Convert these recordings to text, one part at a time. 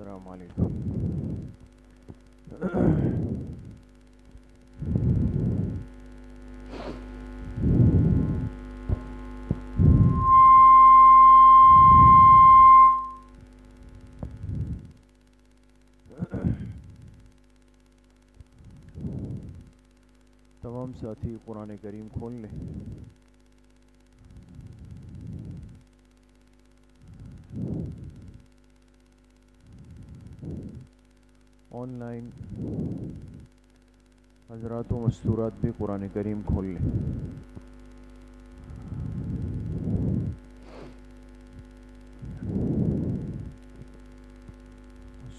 अस्सलाम वालेकुम तमाम साथी कुरान करीम खोल लें। ऑनलाइन। हजरात व मस्तूरात भी कुरान करीम खोल लें।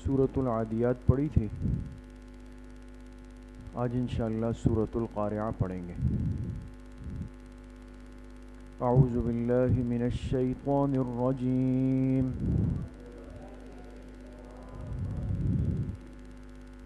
सूरतुल आदियात पढ़ी थी। आज इंशाअल्लाह सूरतुल क़ारिआ पढ़ेंगे। अऊज़ु बिल्लाहि मिनश शैतानिर रजीम।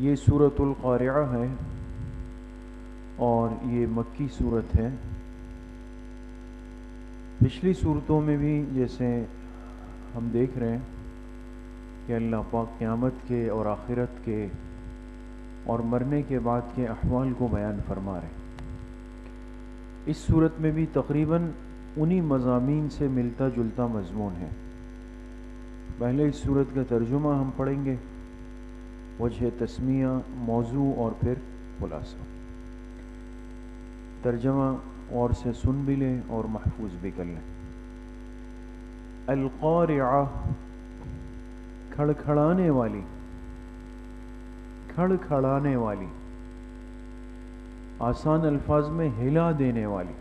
ये सूरतुल क़ारिआ है और ये मक्की सूरत है पिछली सूरतों में भी जैसे हम देख रहे हैं कि अल्लाह पाक क़यामत के और आखिरत के और मरने के बाद के अहवाल को बयान फरमा रहे इस सूरत में भी तकरीबन उन्हीं मजामी से मिलता जुलता मजमून है। पहले इस सूरत का तर्जुमा हम पढ़ेंगे, वजह तस्मिया, मौजू और फिर खुलासा। तर्जमा और से सुन भी लें और महफूज भी कर लें। अलक़ारिआ खड़खड़ाने वाली खड़खड़ाने वाली, आसान अल्फाज में हिला देने वाली।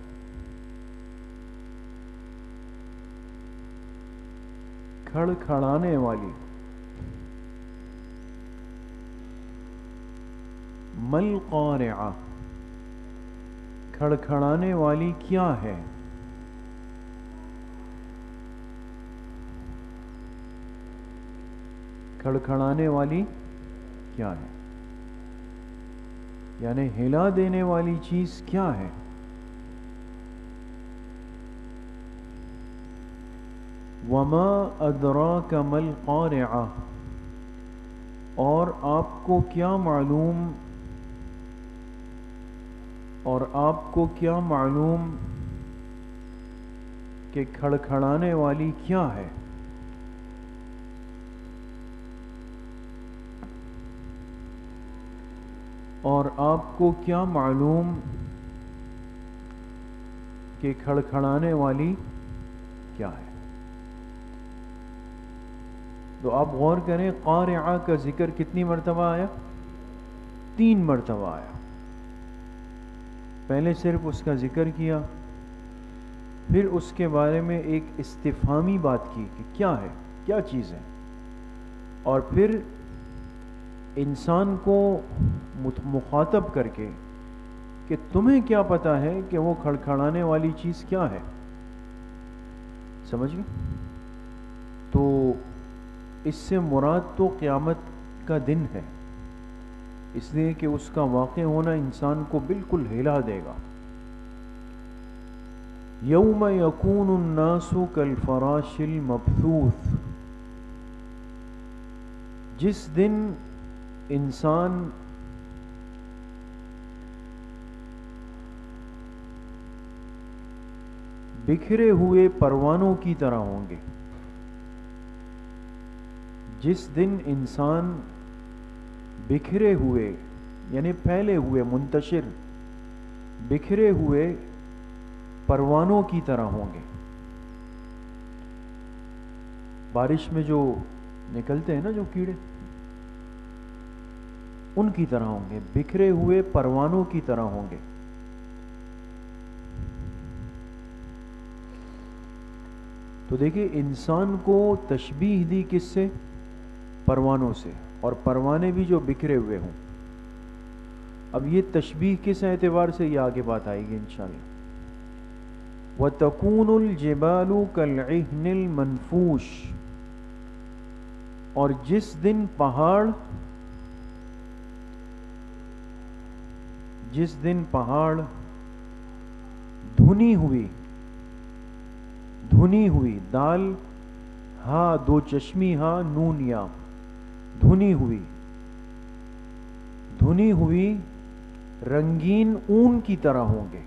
खड़खड़ाने वाली। मल खड़खड़ाने वाली क्या है? खड़खड़ाने वाली क्या है? यानी हिला देने वाली चीज़ क्या है? वमा अदरा कमल क़ारिआ और आपको क्या मालूम? और आपको क्या मालूम कि खड़खड़ाने वाली क्या है? और आपको क्या मालूम कि खड़खड़ाने वाली क्या है? तो आप गौर करें, क़ारिआ का ज़िक्र कितनी मरतबा आया? तीन मरतबा आया। पहले सिर्फ़ उसका ज़िक्र किया, फिर उसके बारे में एक इस्तिफामी बात की कि क्या है, क्या चीज़ है? और फिर इंसान को मुखातब करके कि तुम्हें क्या पता है कि वो खड़खड़ाने वाली चीज़ क्या है। समझ गए? तो इससे मुराद तो क़्यामत का दिन है, इसलिए कि उसका वाक़ होना इंसान को बिल्कुल हिला देगा। यौम यकून नासु कल फराशिल मबसूस। जिस दिन इंसान बिखरे हुए परवानों की तरह होंगे। जिस दिन इंसान बिखरे हुए, यानी फैले हुए, मुंतशिर, बिखरे हुए परवानों की तरह होंगे। बारिश में जो निकलते हैं ना, जो कीड़े उनकी तरह होंगे, बिखरे हुए परवानों की तरह होंगे। तो देखिए, इंसान को तशबीह दी किससे? परवानों से। और परवाने भी जो बिखरे हुए हों। अब ये तशबीह किस एतबार से ये आगे बात आएगी, इंशाल्लाह। व तकून जबालू कल मनफूश। और जिस दिन पहाड़ जिस दिन पहाड़ धुनी हुई धुनी हुई, दाल, हा, दो चश्मी, हा, नून, या, धुनी हुई धुनी हुई, रंगीन ऊन की तरह होंगे।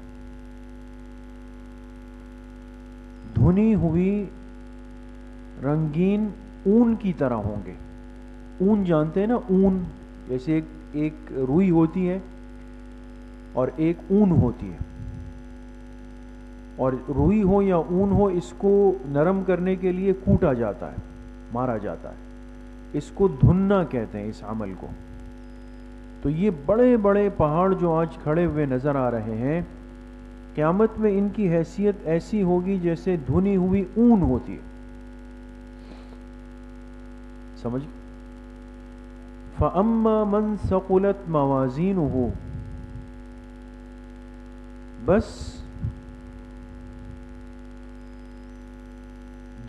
धुनी हुई, रंगीन ऊन की तरह होंगे। ऊन जानते हैं ना, ऊन, जैसे एक एक रुई होती है और एक ऊन होती है। और रुई हो या ऊन हो, इसको नरम करने के लिए कूटा जाता है, मारा जाता है। इसको धुनना कहते हैं इस अमल को। तो ये बड़े बड़े पहाड़ जो आज खड़े हुए नज़र आ रहे हैं, क़यामत में इनकी हैसियत ऐसी होगी जैसे धुनी हुई ऊन होती है। समझ? फ़अम्मा मन सकुलत मवाजीन हो बस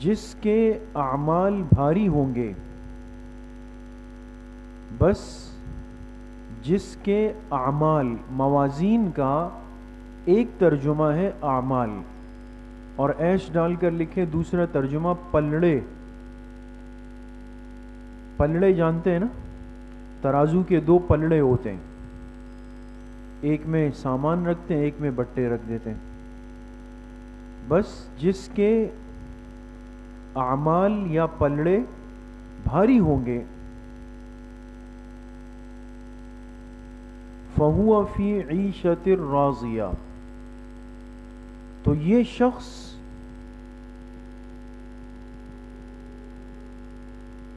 जिसके अमाल भारी होंगे, बस जिसके अमाल, मवाजीन का एक तर्जुमा है आमाल और ऐश डालकर लिखे दूसरा तर्जुमा, पलड़े। पलड़े जानते हैं ना? तराजू के दो पलड़े होते हैं। एक में सामान रखते हैं, एक में बट्टे रख देते हैं। बस जिसके आमाल या पलड़े भारी होंगे, फहुआ फ़ी राजिया। तो ये शख्स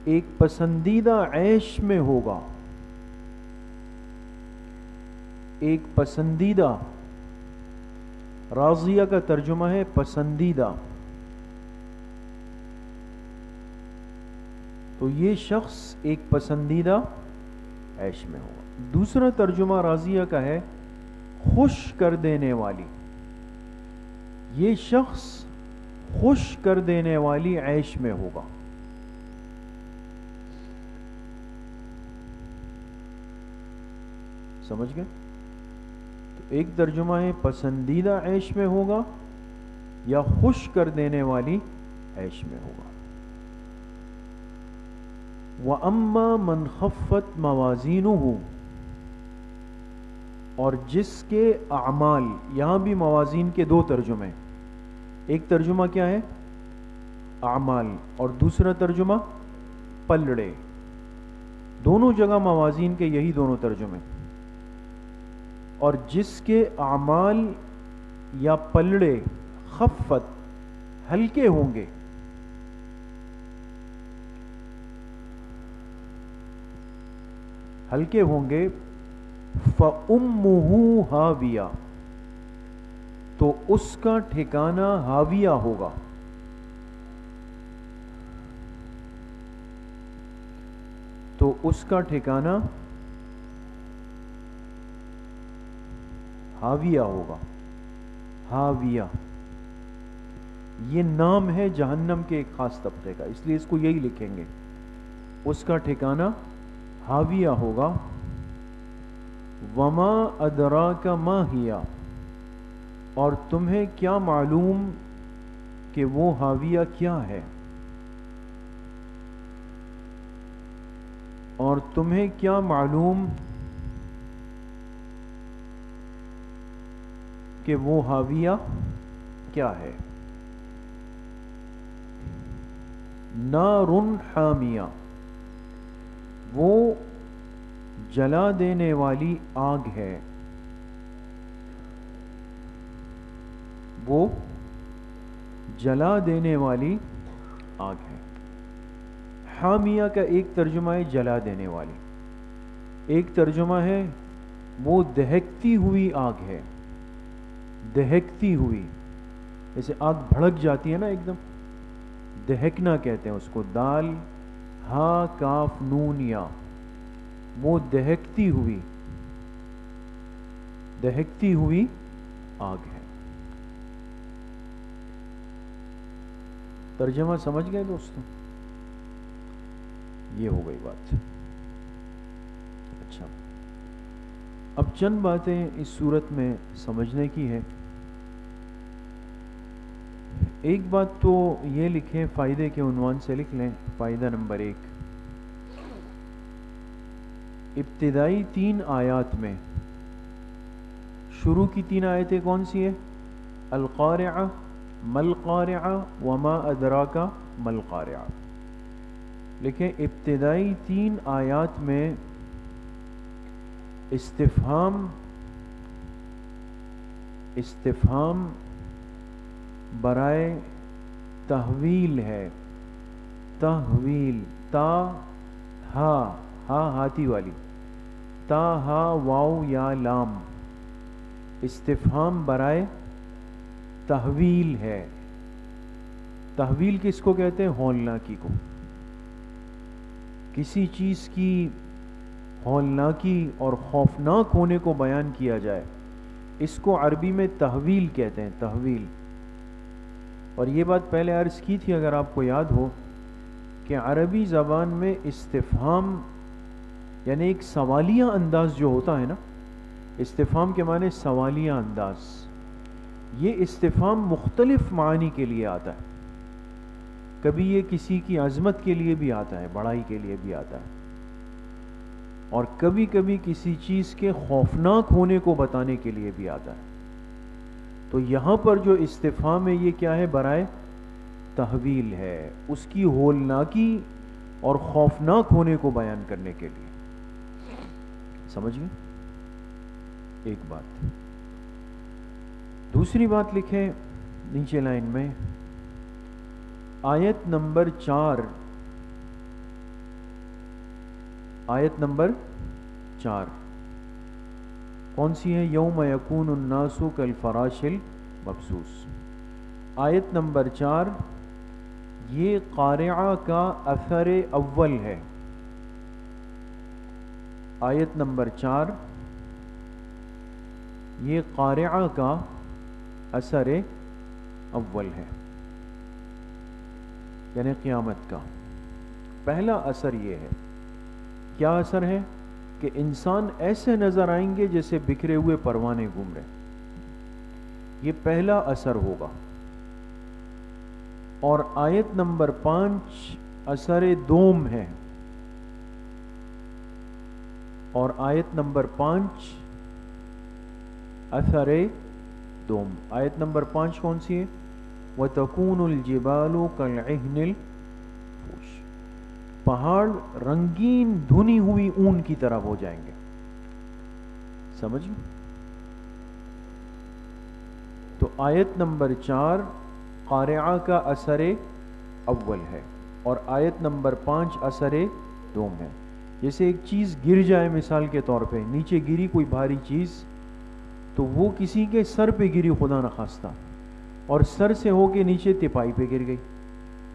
एक पसंदीदा ऐश में होगा। एक पसंदीदा। राजिया का तर्जुमा है पसंदीदा। तो ये शख्स एक पसंदीदा ऐश में होगा दूसरा तर्जुमा राजिया का है खुश कर देने वाली। ये शख्स खुश कर देने वाली ऐश में होगा। समझ गए? एक तर्जुमा है, पसंदीदा ऐश में होगा या खुश कर देने वाली ऐश में होगा। व अम्मा मन खफ़त मवाजीन और जिसके अमाल, यहाँ भी मवाजीन के दो तर्जुमे एक तर्जुमा क्या है? अमाल, और दूसरा तर्जुमा पलड़े। दोनों जगह मवाजीन के यही दोनों तर्जुमे और जिसके अमाल या पलड़े खफ़त हल्के होंगे। हल्के होंगे। फ़ुम्मुहू हाविया तो उसका ठिकाना हाविया होगा। तो उसका ठिकाना हाविया होगा। हाविया। ये नाम है जहन्नम के एक खास तबके का, इसलिए इसको यही लिखेंगे। उसका ठिकाना हाविया होगा। वमा अदरा का माहिया और तुम्हें क्या मालूम कि वो हाविया क्या है? और तुम्हें क्या मालूम कि वो हाविया क्या है? नारुन हामिया। वो जला देने वाली आग है। वो जला देने वाली आग है। हामिया का एक तर्जुमा है, जला देने वाली। एक तर्जुमा है, वो दहकती हुई आग है। दहकती हुई। जैसे आग भड़क जाती है ना एकदम। दहकना कहते हैं उसको। दाल, हा, काफ, नून या। वो दहकती हुई। दहकती हुई आग है। तर्जमा समझ गए दोस्तों? ये हो गई बात। अब चंद बातें इस सूरत में समझने की है। एक बात तो ये लिखें, फ़ायदे के उनवान से लिख लें, फ़ायदा नंबर एक। इब्तदाई तीन आयात में, शुरू की तीन आयतें कौन सी है? अलक़ार मलक़ार वमा अदरा का मलक़ार लिखें, इब्तदाई तीन आयात में इस्तिफ़ाम इस्तिफ़ाम बराए तहवील है। तहवील, ता, हा हा, हाथी वाली। ता, हा, वाओ, या, लाम। इस्तिफाम बराए तहवील है। तहवील किसको कहते हैं? हौलनाकी को। किसी चीज़ की हौलनाकी और खौफनाक होने को बयान किया जाए। इसको अरबी में तहवील कहते हैं, तहवील। और ये बात पहले अर्ज़ की थी, अगर आपको याद हो, कि अरबी ज़बान में इस्तेफ़ाम, यानी एक सवालिया अंदाज जो होता है ना, इस्तेफ़ाम के माने सवालिया अंदाज। ये इस्तेफ़ाम मुख्तलिफ़ मानी के लिए आता है। कभी ये किसी की अजमत के लिए भी आता है, बड़ाई के लिए भी आता है। और कभी कभी किसी चीज़ के खौफनाक होने को बताने के लिए भी आता है। तो यहाँ पर जो इस्तीफा में ये क्या है, बराए तहवील है, उसकी होलनाकी और खौफनाक होने को बयान करने के लिए। समझिए एक बात। दूसरी बात लिखे नीचे लाइन में, आयत नंबर चार आयत नंबर चार। कौन सी है? यौम यकून उन्नासु कल फराशिल मफसूस आयत नंबर चार, ये क़ारिया का असर अव्वल है। आयत नंबर चार, ये क़ारिया का असर अव्वल है। यानी क़यामत का। पहला असर ये है क्या असर है कि इंसान ऐसे नज़र आएँगे जैसे बिखरे हुए परवाने घूम रहे ये पहला असर होगा। और आयत नंबर पाँच, असर दोम है। और आयत नंबर पाँच, असर दोम। आयत नंबर पाँच कौन सी है? व तकून जिबालो कल पहाड़ रंगीन धुनी हुई ऊन की तरह हो जाएँगे। समझ तो आयत नंबर चार क़ारिया का असर अव्वल है और आयत नंबर पाँच, असर दोम है। जैसे एक चीज़ गिर जाए मिसाल के तौर पे, नीचे गिरी कोई भारी चीज़ तो वो किसी के सर पे गिरी, खुदा न खास्ता। और सर से होके नीचे तिपाई पे गिर गई।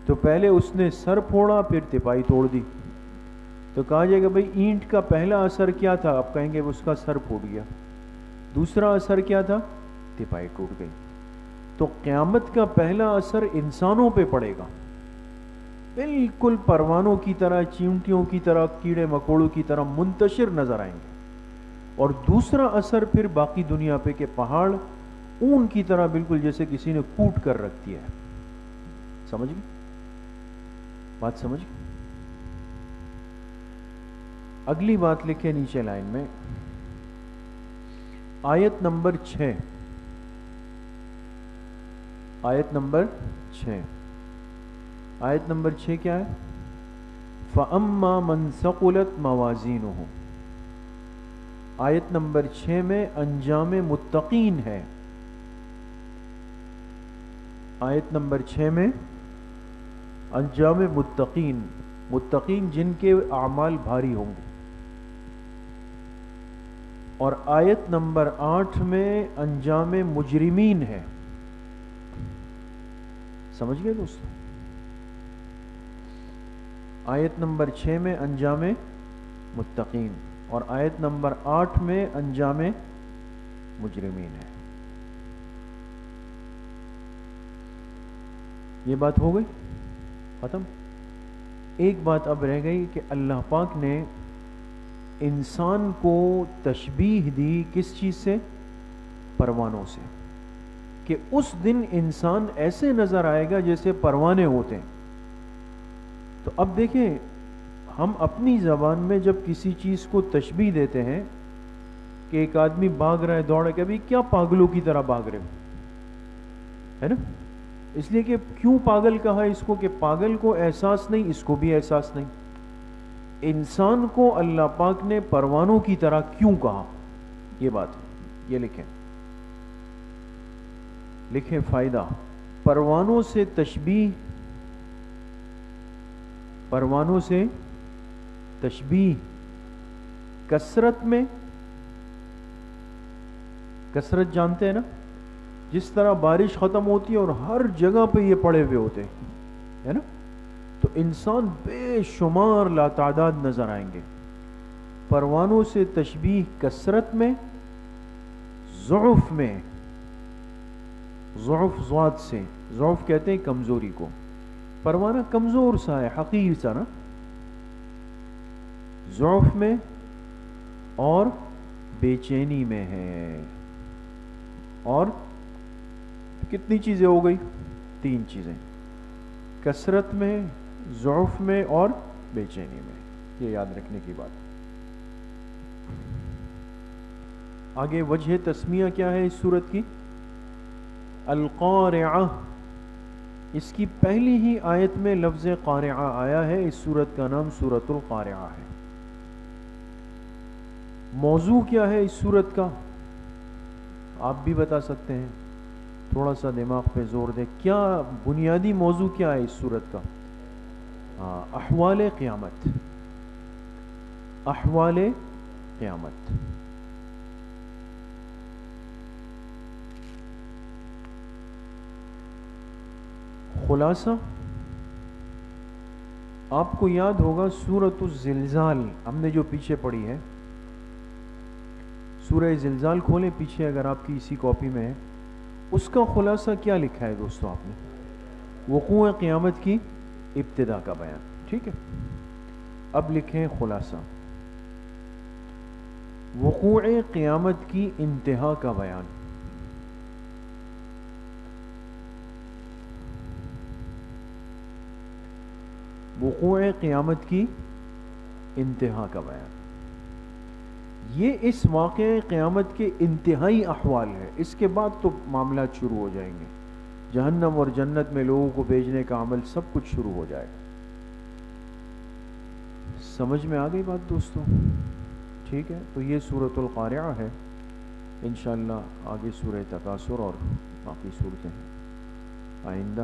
तो पहले उसने सर फोड़ा, फिर तिपाही तोड़ दी। तो कहा जाएगा, भाई, ईंट का पहला असर क्या था? आप कहेंगे, उसका सर फूट गया। दूसरा असर क्या था? तिपाही टूट गई। तो क़्यामत का पहला असर इंसानों पे पड़ेगा। बिल्कुल परवानों की तरह, चींटियों की तरह, कीड़े मकोड़ों की तरह मुंतशिर नज़र आएँगे। और दूसरा असर फिर बाकी दुनिया पे के पहाड़, ऊन की तरह बिल्कुल जैसे किसी ने कूट कर रख दिया है। समझ गए? बात समझ? अगली बात लिखे नीचे लाइन में। आयत नंबर छ आयत नंबर छ आयत नंबर छ क्या है? फ़अम्मा मन सकुलत मवाजीन हो आयत नंबर छ में अंजाम मुत्तकीन है। आयत नंबर छ में अंजाम मुत्तकीन मुत्तकीन जिनके अमाल भारी होंगे। और आयत नंबर आठ में अंजाम मुजरिमीन है। समझ गए दोस्तों? आयत नंबर छह में अंजाम मुत्तकीन और आयत नंबर आठ में अंजाम मुजरिमीन है। ये बात हो गई? खत्म। एक बात अब रह गई कि अल्लाह पाक ने इंसान को तशबीह दी किस चीज़ से? परवानों से। कि उस दिन इंसान ऐसे नज़र आएगा जैसे परवाने होते हैं। तो अब देखें, हम अपनी ज़बान में जब किसी चीज़ को तशबीह देते हैं, कि एक आदमी भाग रहा है, दौड़ के अभी क्या पागलों की तरह भाग रहे हो? है ना? इसलिए कि क्यों पागल कहा इसको कि पागल को एहसास नहीं, इसको भी एहसास नहीं। इंसान को अल्लाह पाक ने परवानों की तरह क्यों कहा? यह बात है, ये लिखें। लिखें फ़ायदा। परवानों से तशबी परवानों से तशबी कसरत में, कसरत जानते हैं ना? जिस तरह बारिश ख़त्म होती है और हर जगह पे ये पड़े हुए होते हैं, है ना? तो इंसान बेशुमार लातादाद नज़र आएँगे। परवानों से तशबीह कसरत में ज़ुफ़ में ज़ुफ़ ज़ाद से ज़ुफ़ कहते हैं कमज़ोरी को। परवाना कमज़ोर सा है, हकीर सा ना? ज़ुफ़ में और बेचैनी में है। और कितनी चीज़ें हो गई? तीन चीज़ें। कसरत में ज़ौफ़ में और बेचैनी में। ये याद रखने की बात। आगे वजह तस्मिया क्या है इस सूरत की? अलक़ारिआ इसकी पहली ही आयत में लफ्ज़ क़ारिआ आया है। इस सूरत का नाम क़ारिआ है। मौजू क्या है इस सूरत का? आप भी बता सकते हैं। थोड़ा सा दिमाग पे ज़ोर दे। क्या बुनियादी मौजू क्या है इस सूरत का? अहवाल क़्यामत। अहवाल क़्यामत। खुलासा? आपको याद होगा सूरत जिलजाल हमने जो पीछे पढ़ी है। सूरह जिलजाल खोलें, पीछे अगर आपकी इसी कॉपी में है। उसका खुलासा क्या लिखा है दोस्तों आपने? वकू क़यामत की इब्तदा का बयान, ठीक है? अब लिखें खुलासा। वकू क़यामत की इंतहा का बयान। वकू क़यामत की इंतहा का बयान। ये इस वाक़ क़्यामत के इंतहाई अहवाल है। इसके बाद तो मामला शुरू हो जाएँगे। जहन्नम और जन्नत में लोगों को भेजने का अमल सब कुछ शुरू हो जाएगा। समझ में आ गई बात दोस्तों? ठीक है तो ये सूरतुल क़ारिआ है। इन आगे सूरह तकासुर और बाकी सूरतें आइंदा,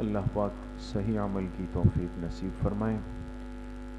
अल्लाह पाक सही अमल की तौफीक नसीब फरमाएँ।